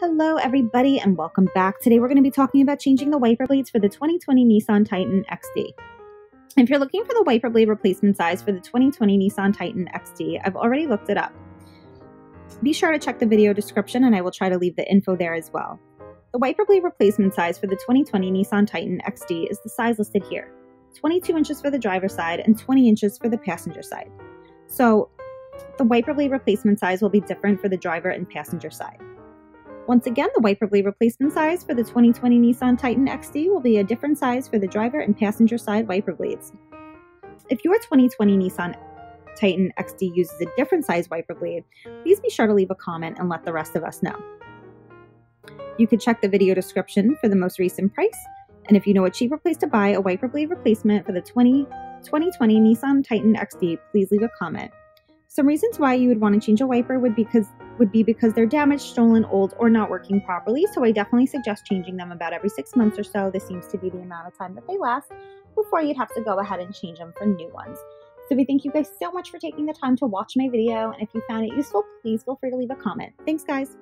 Hello, everybody, and welcome back. Today, we're going to be talking about changing the wiper blades for the 2020 Nissan Titan XD. If you're looking for the wiper blade replacement size for the 2020 Nissan Titan XD, I've already looked it up. Be sure to check the video description, and I will try to leave the info there as well. The wiper blade replacement size for the 2020 Nissan Titan XD is the size listed here 22 inches for the driver's side and 20 inches for the passenger side. So, the wiper blade replacement size will be different for the driver and passenger side. Once again, the wiper blade replacement size for the 2020 Nissan Titan XD will be a different size for the driver and passenger side wiper blades. If your 2020 Nissan Titan XD uses a different size wiper blade, please be sure to leave a comment and let the rest of us know. You can check the video description for the most recent price, and if you know a cheaper place to buy a wiper blade replacement for the 20, 2020 Nissan Titan XD, please leave a comment. Some reasons why you would want to change a wiper would because would be because they're damaged, stolen, old, or not working properly. So I definitely suggest changing them about every six months or so. This seems to be the amount of time that they last before you'd have to go ahead and change them for new ones. So we thank you guys so much for taking the time to watch my video. And if you found it useful, please feel free to leave a comment. Thanks, guys.